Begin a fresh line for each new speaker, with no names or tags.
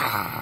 Ah.